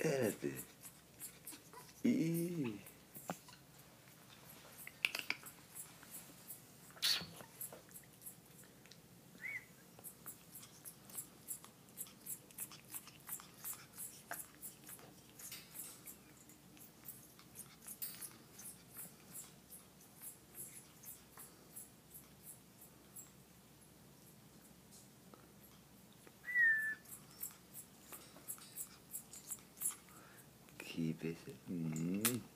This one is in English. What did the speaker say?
Espérate. ペース。うん